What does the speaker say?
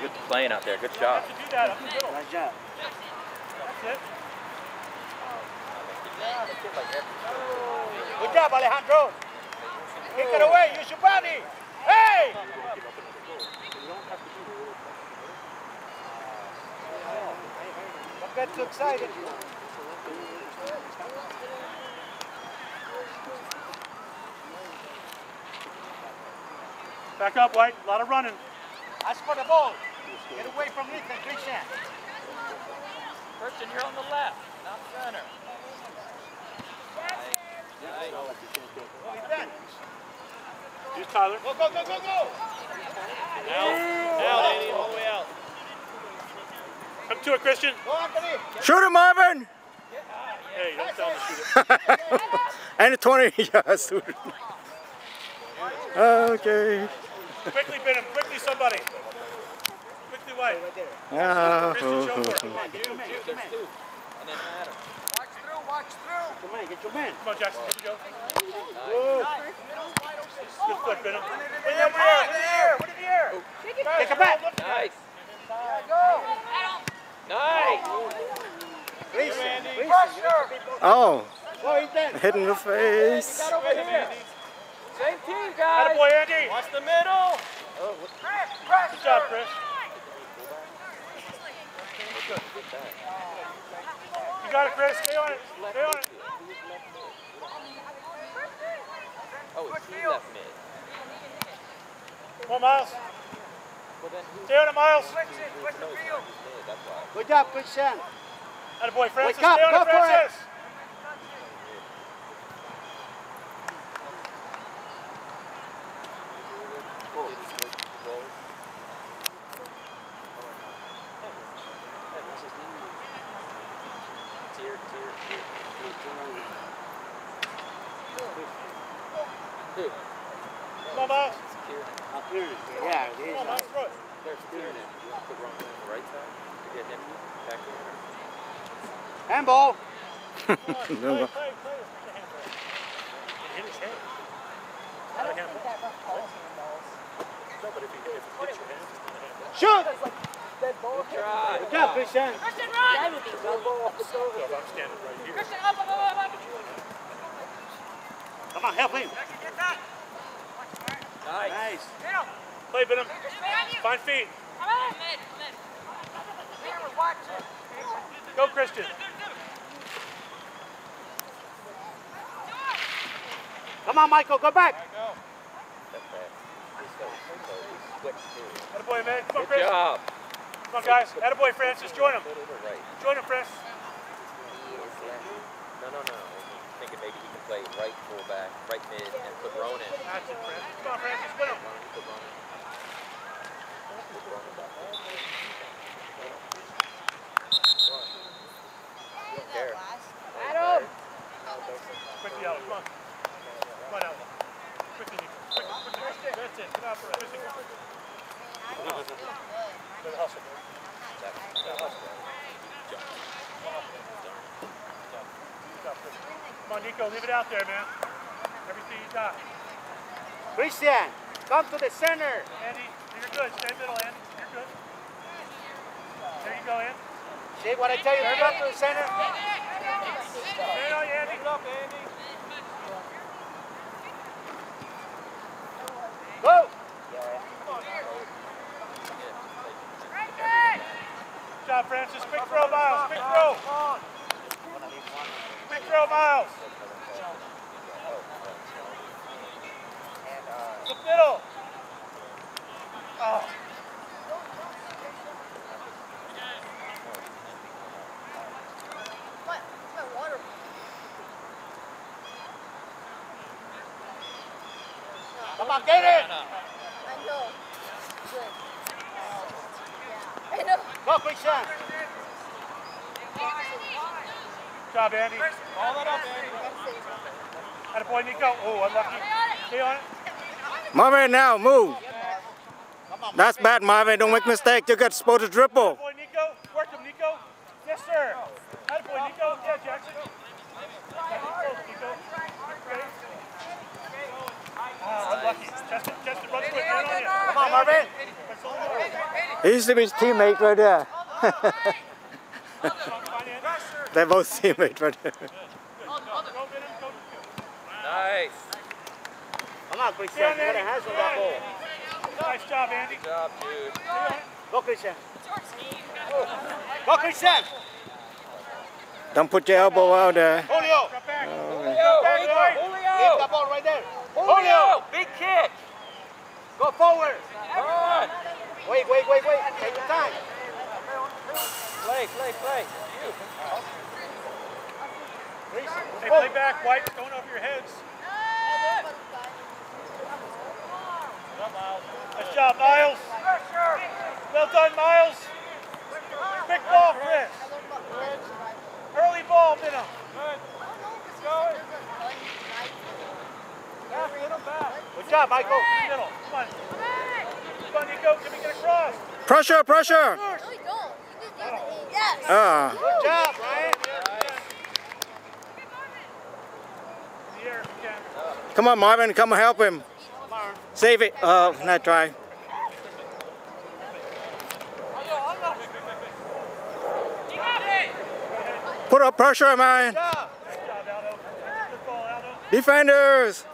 Good playing out there. Good job. Nice job. Good job, Alejandro. Kick it away. Use your body. Hey! Don't get too excited. Back up, White. A lot of running. Ask for the ball. Get away from Ethan, Christian. Christian, you're on the left, not center. Oh, Ethan. Here's Tyler. Go, go, go, go, go. Out. Out, Andy. All the way out. Come to it, Christian. Go, Anthony. Shoot him, Marvin! Hey, don't tell him to shoot it. and a 20 yards. okay. Quickly, Benham. Quickly, somebody. Quickly, White. Ah, Christian, oh, oh, oh. Come on, get your man, get your man. And then Adam. Come on, get your man. Come on, Jackson. Here we go. Good. Good foot, Benham. Put it in the air, put it in the air, in the air. Take it back. Nice. Nice. Please, please. oh, Go, Ethan. hit in the face. Same team, guys. Attaboy, Andy. Watch the middle. Oh, Chris, Good job, Chris. You got it, Chris. Stay on it. Stay on it. Oh, it's he left mid. Come on, Miles. Well, then who's Stay on it, Miles. no, he's not. He's mid. That's why. Good job, Christian. Attaboy, Francis. Wake up, Stay on go it, for it. Francis. Who? Come on, Miles. Tier. Up here. Yeah, it Come on, Throw it. There's tier now. You want to put Ron on the right side to get him back in? Handball. On. Play, play, play. Hit the handball. Hit his hand. Not a handball. No, but if it hits your hand, it's not a handball. Shoot. Try. Good job, Christian. So if I'm standing right here. Come on, help him. Nice. Nice. Play, Benham. Find feet. Go, Christian. Come on, Michael, go back. That's bad. He's so, so he's quick too. Attaboy, man. Come on, Good Chris. job. Come on, guys. Attaboy, Francis. Join him. Middle or right? Join him, Francis. He is left. No, no, no. I'm thinking maybe he can play right fullback, right mid, and put Ronan. That's it, Francis. Come on, Francis. Win him. Ronan, put Ronan. Put there. Don't care. Adam! Quickly, Alex. Come on. Come on, Alex. Quickly, Nico. Quickly, quickly. That's it. Get out for it. Quickly. Good Come on, Nico. Leave it out there, man. Everything you got. Christian, come to the center. Andy, you're good. Stay middle, Andy. You're good. There you go, Andy. See what I tell you? Come to the center. Stay on, Andy. Good up, Andy. Go. Good job, Francis. Quick throw, Miles. Quick throw. Quick throw, Miles. The middle. Oh. Come on, get it. Go, Christian. Good job, Andy. All that up, Andy. Attaboy, Nico. Oh, unlucky. Stay on it. Marvin, now move. That's bad, Marvin. Don't make mistake. You got supposed to dribble. Attaboy, Nico. Work him, Nico. Yes, sir. Attaboy, Nico. Yeah, Jackson. Close, Nico. Okay. Ah, unlucky. Cheston, Cheston, run through it. Turn on you. Come on, Marvin. That's all you are. He used to be his teammate right there. They're both teammates right there. Nice. Come on, Christian. You got a hands on that ball. Nice job, Andy. Good job, dude. Go, Christian. Go, Christian. Don't put your elbow out there. Julio. Cut back. Julio, Back, Julio, right. Leave Julio. the ball right there. Julio, big kick. Go forward. Run. Wait, wait, wait, wait. Take your time. Play, play, play. Hey, play back, White. Going over your heads. Nice job, Miles. Well done, Miles. Quick ball, Chris. Early ball, Minnow. Good job, Michael. Middle. Come on. Come on, Nico. Can we get across? Pressure, pressure. No, you don't. You just use it. Yes. Ah, Good job, Ryan. In the air if you can. come on, Marvin, come help him. Save it. Uh, not try. Put up pressure, man. Good job. Good job, Aldo. Good ball, Defenders.